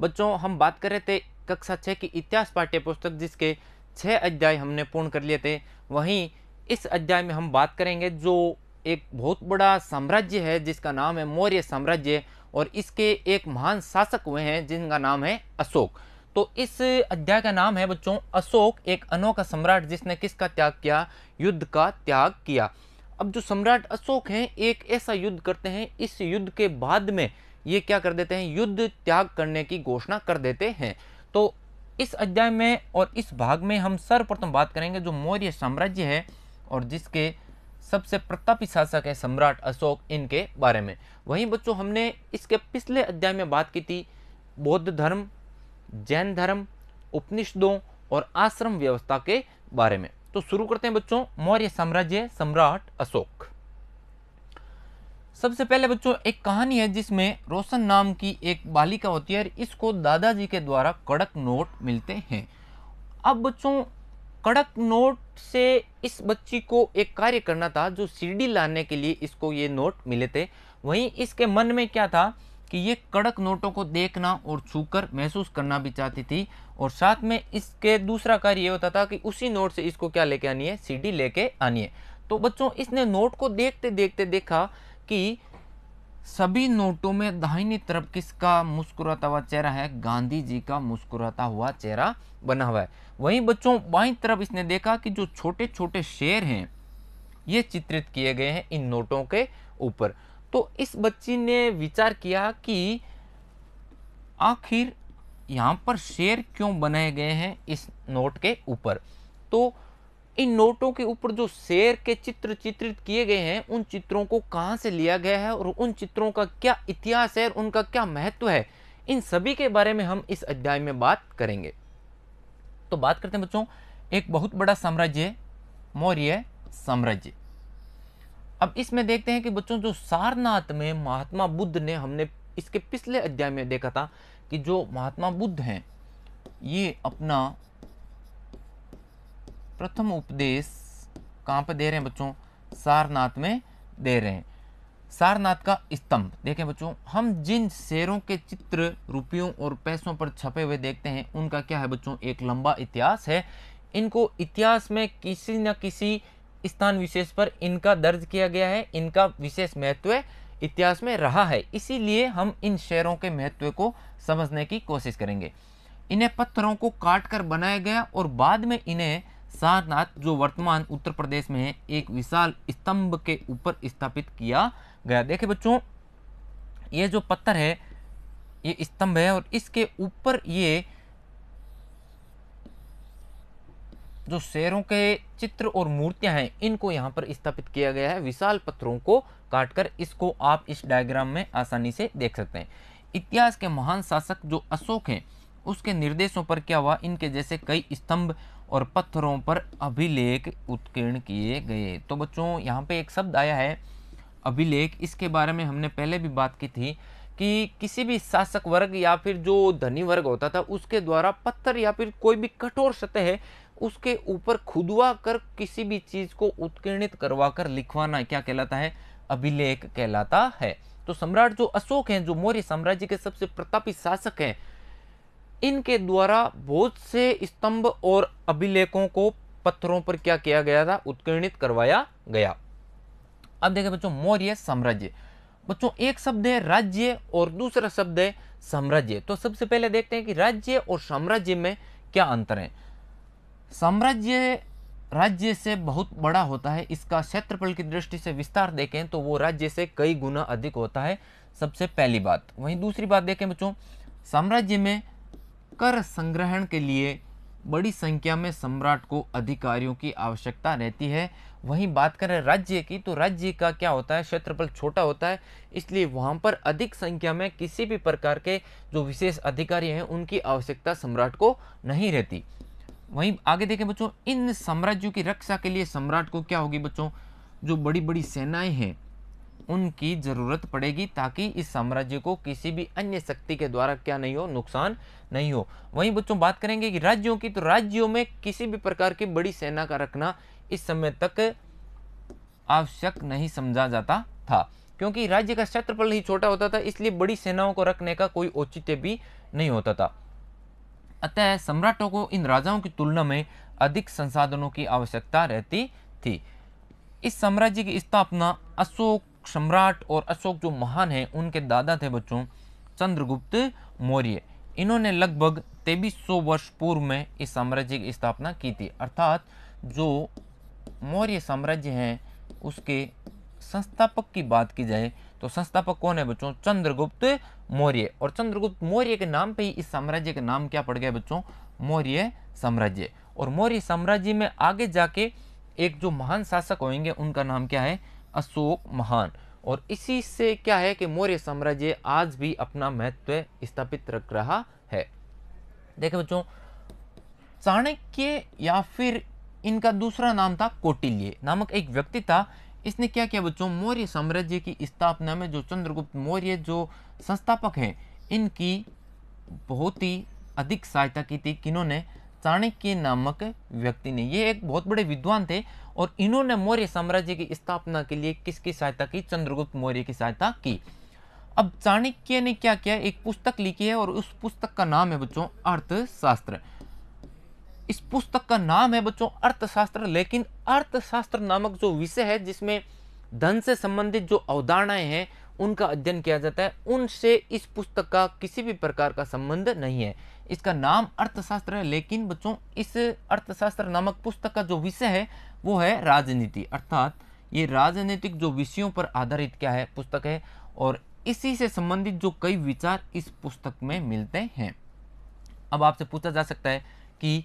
बच्चों, हम बात कर रहे थे कक्षा छः की इतिहास पाठ्य पुस्तक जिसके छः अध्याय हमने पूर्ण कर लिए थे। वहीं इस अध्याय में हम बात करेंगे जो एक बहुत बड़ा साम्राज्य है, जिसका नाम है मौर्य साम्राज्य, और इसके एक महान शासक हुए हैं, जिनका नाम है अशोक। तो इस अध्याय का नाम है बच्चों, अशोक एक अनोखा सम्राट, जिसने किसका त्याग किया? युद्ध का त्याग किया। अब जो सम्राट अशोक हैं, एक ऐसा युद्ध करते हैं, इस युद्ध के बाद में ये क्या कर देते हैं? युद्ध त्याग करने की घोषणा कर देते हैं। तो इस अध्याय में और इस भाग में हम सर्वप्रथम बात करेंगे जो मौर्य साम्राज्य है और जिसके सबसे प्रतापी शासक है सम्राट अशोक इनके बारे में। वहीं बच्चों, हमने इसके पिछले अध्याय में बात की थी, बौद्ध धर्म, जैन धर्म, उपनिषदों और आश्रम व्यवस्था के बारे में। तो शुरू करते हैं बच्चों, मौर्य साम्राज्य सम्राट अशोक। सबसे पहले बच्चों, एक कहानी है जिसमें रोशन नाम की एक बालिका होती है और इसको दादाजी के द्वारा कड़क नोट मिलते हैं। अब बच्चों, कड़क नोट से इस बच्ची को एक कार्य करना था जो सीढ़ी लाने के लिए इसको ये नोट मिले थे। वहीं इसके मन में क्या था कि ये कड़क नोटों को देखना और छूकर महसूस करना भी चाहती थी और साथ में इसके दूसरा कार्य ये होता था कि उसी नोट से इसको क्या लेके आनी है? सीडी लेके आनी है। तो बच्चों, इसने नोट को देखते देखते देखा कि सभी नोटों में दाहिनी तरफ़ किसका मुस्कुराता हुआ चेहरा है? गांधी जी का मुस्कुराता हुआ चेहरा बना हुआ है। वहीं बच्चों, बाई तरफ़ इसने देखा कि जो छोटे छोटे शेर हैं, ये चित्रित किए गए हैं इन नोटों के ऊपर। तो इस बच्ची ने विचार किया कि आखिर यहाँ पर शेर क्यों बनाए गए हैं इस नोट के ऊपर? तो इन नोटों के ऊपर जो शेर के चित्र चित्रित किए गए हैं, उन चित्रों को कहाँ से लिया गया है और उन चित्रों का क्या इतिहास है और उनका क्या महत्व है, इन सभी के बारे में हम इस अध्याय में बात करेंगे। तो बात करते हैं बच्चों, एक बहुत बड़ा साम्राज्य मौर्य साम्राज्य। अब इसमें देखते हैं कि बच्चों, जो सारनाथ में महात्मा बुद्ध ने, हमने इसके पिछले अध्याय में देखा था कि जो महात्मा बुद्ध हैं, ये अपना प्रथम उपदेश कहाँ पर दे रहे हैं बच्चों? सारनाथ में दे रहे हैं। सारनाथ का स्तंभ, देखें बच्चों, हम जिन शेरों के चित्र, रुपयों और पैसों पर छपे हुए देखते हैं, उनका क्या है बच्चों? एक लंबा इतिहास है। इनको इतिहास में किसी न किसी स्थान विशेष पर इनका दर्ज किया गया है, इनका विशेष महत्व इतिहास में रहा है। इसीलिए हम इन शेरों के महत्व को समझने की कोशिश करेंगे। इन्हें पत्थरों को काट कर बनाया गया और बाद में इन्हें सारनाथ जो वर्तमान उत्तर प्रदेश में है, एक विशाल स्तंभ के ऊपर स्थापित किया गया। देखिए बच्चों, ये जो पत्थर है, ये स्तंभ है और इसके ऊपर ये जो शेरों के चित्र और मूर्तियाँ हैं, इनको यहाँ पर स्थापित किया गया है। विशाल पत्थरों को काटकर इसको आप इस डायग्राम में आसानी से देख सकते हैं। इतिहास के महान शासक जो अशोक हैं, उसके निर्देशों पर क्या हुआ? इनके जैसे कई स्तंभ और पत्थरों पर अभिलेख उत्कीर्ण किए गए। तो बच्चों, यहाँ पे एक शब्द आया है, अभिलेख। इसके बारे में हमने पहले भी बात की थी कि किसी भी शासक वर्ग या फिर जो धनी वर्ग होता था, उसके द्वारा पत्थर या फिर कोई भी कठोर सतह है, उसके ऊपर खुदवा कर किसी भी चीज़ को उत्कीर्णित करवा कर लिखवाना क्या कहलाता है? अभिलेख कहलाता है। तो सम्राट जो अशोक हैं, जो मौर्य साम्राज्य के सबसे प्रतापी शासक हैं इनके द्वारा बहुत से स्तंभ और अभिलेखों को पत्थरों पर क्या किया गया था? उत्कीर्णित करवाया गया। अब देखें बच्चों, मौर्य साम्राज्य। बच्चों, एक शब्द है राज्य और दूसरा शब्द है साम्राज्य। तो सबसे पहले देखते हैं कि राज्य और साम्राज्य में क्या अंतर है। साम्राज्य राज्य से बहुत बड़ा होता है, इसका क्षेत्रफल की दृष्टि से विस्तार देखें तो वो राज्य से कई गुना अधिक होता है। सबसे पहली बात, वहीं दूसरी बात देखें बच्चों, साम्राज्य में कर संग्रहण के लिए बड़ी संख्या में सम्राट को अधिकारियों की आवश्यकता रहती है। वहीं बात करें राज्य की तो राज्य का क्या होता है? क्षेत्रफल छोटा होता है, इसलिए वहाँ पर अधिक संख्या में किसी भी प्रकार के जो विशेष अधिकारी हैं, उनकी आवश्यकता सम्राट को नहीं रहती। वहीं आगे देखें बच्चों, इन साम्राज्यों की रक्षा के लिए सम्राट को क्या होगी बच्चों? जो बड़ी बड़ी सेनाएँ हैं उनकी ज़रूरत पड़ेगी ताकि इस साम्राज्य को किसी भी अन्य शक्ति के द्वारा क्या नहीं हो, नुकसान नहीं हो। वहीं बच्चों, बात करेंगे कि राज्यों की तो राज्यों में किसी भी प्रकार की बड़ी सेना का रखना इस समय तक आवश्यक नहीं समझा जाता था, क्योंकि राज्य का क्षेत्रफल ही छोटा होता था, इसलिए बड़ी सेनाओं को रखने का कोई औचित्य भी नहीं होता था। अतः सम्राटों को, इन राजाओं की तुलना में अधिक संसाधनों की आवश्यकता रहती थी। इस साम्राज्य की स्थापना अशोक सम्राट और अशोक जो महान है, उनके दादा थे बच्चों चंद्रगुप्त मौर्य। इन्होंने लगभग तेईस सौ वर्ष पूर्व में इस साम्राज्य की स्थापना की थी। अर्थात जो मौर्य साम्राज्य है, उसके संस्थापक की बात की जाए तो संस्थापक कौन है बच्चों? चंद्रगुप्त मौर्य। और चंद्रगुप्त मौर्य के नाम पे ही इस साम्राज्य का नाम क्या पड़ गया बच्चों? मौर्य साम्राज्य। और मौर्य साम्राज्य में आगे जाके एक जो महान शासक होंगे, उनका नाम क्या है? अशोक महान। और इसी से क्या है कि मौर्य साम्राज्य आज भी अपना महत्व स्थापित रख रहा है। देखे बच्चों, चाणक्य या फिर इनका दूसरा नाम था कोटिल्य नामक एक व्यक्ति था। इसने क्या किया बच्चों, मौर्य साम्राज्य की स्थापना में जो चंद्रगुप्त मौर्य जो संस्थापक हैं, इनकी बहुत ही अधिक सहायता की थी किन्होंने चाणक्य नामक व्यक्ति ने, ये एक बहुत बड़े विद्वान थे और इन्होंने मौर्य साम्राज्य की स्थापना के लिए किसकी सहायता की? चंद्रगुप्त मौर्य की सहायता की। अब चाणक्य ने क्या किया? एक पुस्तक लिखी है और उस पुस्तक का नाम है बच्चों अर्थशास्त्र। इस पुस्तक का नाम है बच्चों अर्थशास्त्र, लेकिन अर्थशास्त्र नामक जो विषय है, जिसमें धन से संबंधित जो अवधारणाएँ हैं उनका अध्ययन किया जाता है। उनसे इस पुस्तक का किसी भी प्रकार का संबंध नहीं है। इसका नाम अर्थशास्त्र है, लेकिन बच्चों, इस अर्थशास्त्र नामक पुस्तक का जो विषय है, वो है राजनीति। अर्थात ये राजनीतिक जो विषयों पर आधारित क्या है, पुस्तक है, और इसी से संबंधित जो कई विचार इस पुस्तक में मिलते हैं। अब आपसे पूछा जा सकता है कि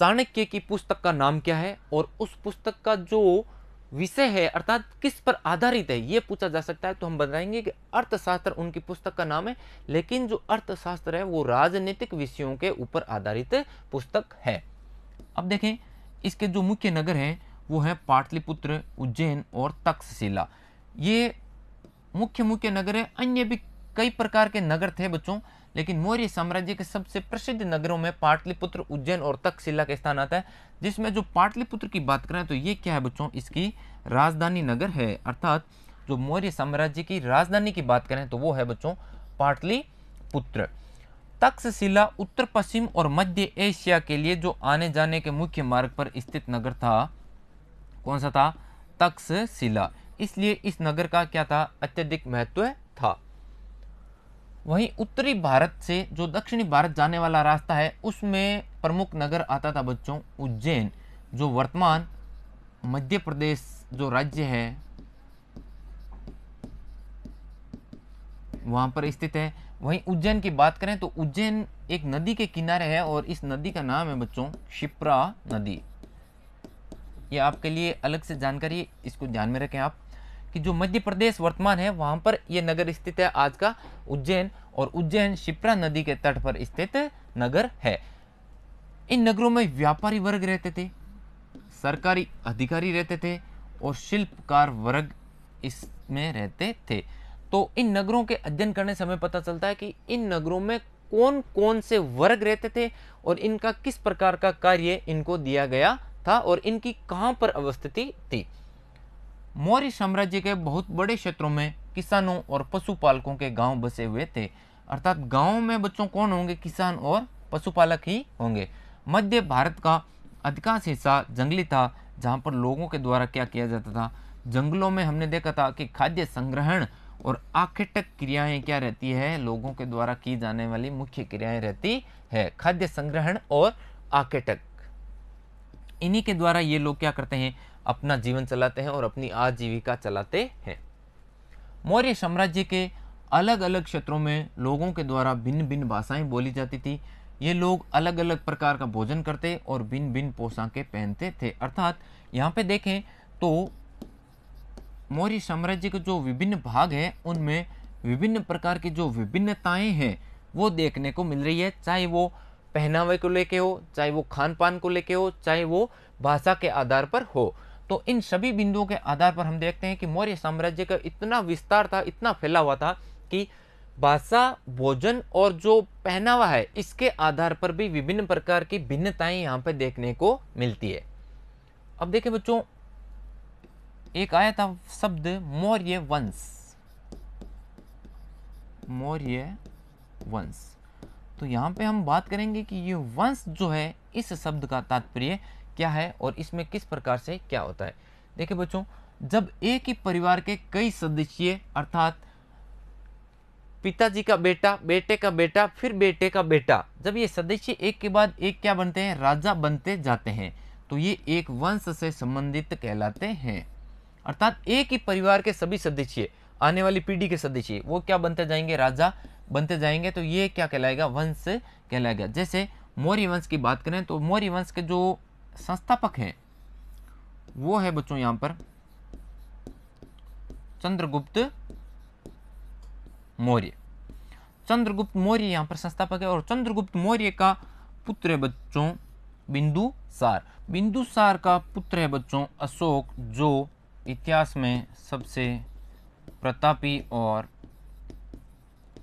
चाणक्य की पुस्तक का नाम क्या है, और उस पुस्तक का जो विषय है, अर्थात किस पर आधारित है, ये पूछा जा सकता है। तो हम बताएँगे कि अर्थशास्त्र उनकी पुस्तक का नाम है, लेकिन जो अर्थशास्त्र है, वो राजनीतिक विषयों के ऊपर आधारित पुस्तक है। अब देखें, इसके जो मुख्य नगर हैं, वो है पाटलिपुत्र, उज्जैन और तक्षशिला। ये मुख्य मुख्य नगर है, अन्य भी कई प्रकार के नगर थे बच्चों लेकिन मौर्य साम्राज्य के सबसे प्रसिद्ध नगरों में पाटलिपुत्र उज्जैन और तक्षशिला का स्थान आता है, जिसमें जो पाटलिपुत्र की बात करें तो ये क्या है बच्चों, इसकी राजधानी नगर है। अर्थात जो मौर्य साम्राज्य की राजधानी की बात करें तो वो है बच्चों पाटलिपुत्र। तक्षशिला उत्तर पश्चिम और मध्य एशिया के लिए जो आने जाने के मुख्य मार्ग पर स्थित नगर था, कौन सा था? तक्षशिला। इसलिए इस नगर का क्या था? अत्यधिक महत्व था। वहीं उत्तरी भारत से जो दक्षिणी भारत जाने वाला रास्ता है, उसमें प्रमुख नगर आता था बच्चों उज्जैन, जो वर्तमान मध्य प्रदेश जो राज्य है, वहाँ पर स्थित है। वहीं उज्जैन की बात करें तो उज्जैन एक नदी के किनारे है और इस नदी का नाम है बच्चों शिप्रा नदी। ये आपके लिए अलग से जानकारी इसको ध्यान में रखें आप। कि जो मध्य प्रदेश वर्तमान है, वहाँ पर यह नगर स्थित है। आज का उज्जैन और उज्जैन शिप्रा नदी के तट पर स्थित नगर है। इन नगरों में व्यापारी वर्ग रहते थे, सरकारी अधिकारी रहते थे और शिल्पकार वर्ग इसमें रहते थे। तो इन नगरों के अध्ययन करने से हमें पता चलता है कि इन नगरों में कौन कौन से वर्ग रहते थे और इनका किस प्रकार का कार्य इनको दिया गया था और इनकी कहाँ पर अवस्थिति थी। मौर्य साम्राज्य के बहुत बड़े क्षेत्रों में किसानों और पशुपालकों के गाँव बसे हुए थे। अर्थात गाँव में बच्चों कौन होंगे? किसान और पशुपालक ही होंगे। मध्य भारत का अधिकांश हिस्सा जंगली था, जहाँ पर लोगों के द्वारा क्या किया जाता था? जंगलों में हमने देखा था कि खाद्य संग्रहण और आखेटक क्रियाएँ क्या रहती है? लोगों के द्वारा की जाने वाली मुख्य क्रियाएँ रहती है, खाद्य संग्रहण और आखेटक इन्हीं के द्वारा ये लोग क्या करते हैं? अपना जीवन चलाते हैं और अपनी आजीविका चलाते हैं। मौर्य साम्राज्य के अलग अलग क्षेत्रों में लोगों के द्वारा भिन्न भिन्न भाषाएँ बोली जाती थी। ये लोग अलग अलग प्रकार का भोजन करते और भिन्न भिन्न पोशाकें पहनते थे। अर्थात, यहाँ पे देखें तो मौर्य साम्राज्य के जो विभिन्न भाग हैं, उनमें विभिन्न प्रकार की जो विभिन्नताएँ हैं, वो देखने को मिल रही है। चाहे वो पहनावे को लेके हो, चाहे वो खान पान को लेके हो, चाहे वो भाषा के आधार पर हो। तो इन सभी बिंदुओं के आधार पर हम देखते हैं कि मौर्य साम्राज्य का इतना विस्तार था, इतना फैला हुआ था कि भाषा, भोजन और जो पहनावा है, इसके आधार पर भी विभिन्न प्रकार की भिन्नताएँ यहाँ पर देखने को मिलती है। अब देखें बच्चों, एक आया था शब्द मौर्य वंश। मौर्य वंश। तो यहाँ पे हम बात करेंगे कि ये वंश जो है, इस शब्द का तात्पर्य क्या है और इसमें किस प्रकार से क्या होता है? देखिए बच्चों, जब एक ही परिवार के कई सदस्य, अर्थात पिताजी का बेटा, बेटे का बेटा, फिर बेटे का बेटा, जब ये सदस्य एक के बाद एक क्या बनते हैं? राजा बनते जाते हैं। तो ये एक वंश से संबंधित कहलाते हैं। अर्थात एक ही परिवार के सभी सदस्य, आने वाली पीढ़ी के सदस्य, वो क्या बनते जाएँगे? राजा बनते जाएँगे। तो ये क्या कहलाएगा? वंश कहलाएगा। जैसे मौर्य वंश की बात करें तो मौर्य वंश के जो संस्थापक हैं। वो है बच्चों यहाँ पर। चंद्रगुप्त मौर्य। चंद्रगुप्त मौर्य यहाँ पर संस्थापक है और चंद्रगुप्त मौर्य का पुत्र है बच्चों बिंदुसार। बिंदुसार का पुत्र है बच्चों अशोक, जो इतिहास में सबसे प्रतापी और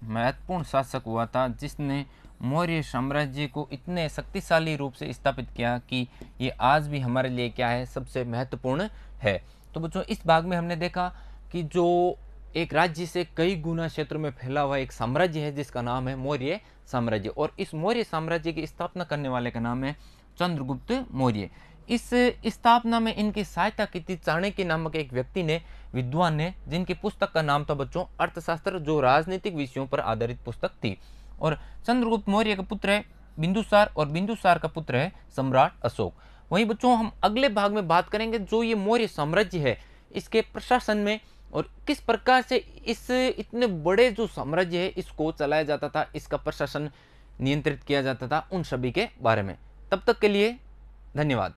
महत्वपूर्ण शासक हुआ था, जिसने मौर्य साम्राज्य को इतने शक्तिशाली रूप से स्थापित किया कि ये आज भी हमारे लिए क्या है, सबसे महत्वपूर्ण है। तो बच्चों, इस भाग में हमने देखा कि जो एक राज्य से कई गुना क्षेत्र में फैला हुआ एक साम्राज्य है, जिसका नाम है मौर्य साम्राज्य। और इस मौर्य साम्राज्य की स्थापना करने वाले का नाम है चंद्रगुप्त मौर्य। इस स्थापना में इनकी सहायता की थी चाणक्य नामक एक व्यक्ति ने, विद्वान ने, जिनकी पुस्तक का नाम था बच्चों, अर्थशास्त्र, जो राजनीतिक विषयों पर आधारित पुस्तक थी। और चंद्रगुप्त मौर्य का पुत्र है बिंदुसार और बिंदुसार का पुत्र है सम्राट अशोक। वहीं बच्चों, हम अगले भाग में बात करेंगे जो ये मौर्य साम्राज्य है, इसके प्रशासन में और किस प्रकार से इस इतने बड़े जो साम्राज्य है, इसको चलाया जाता था, इसका प्रशासन नियंत्रित किया जाता था उन सभी के बारे में। तब तक के लिए धन्यवाद।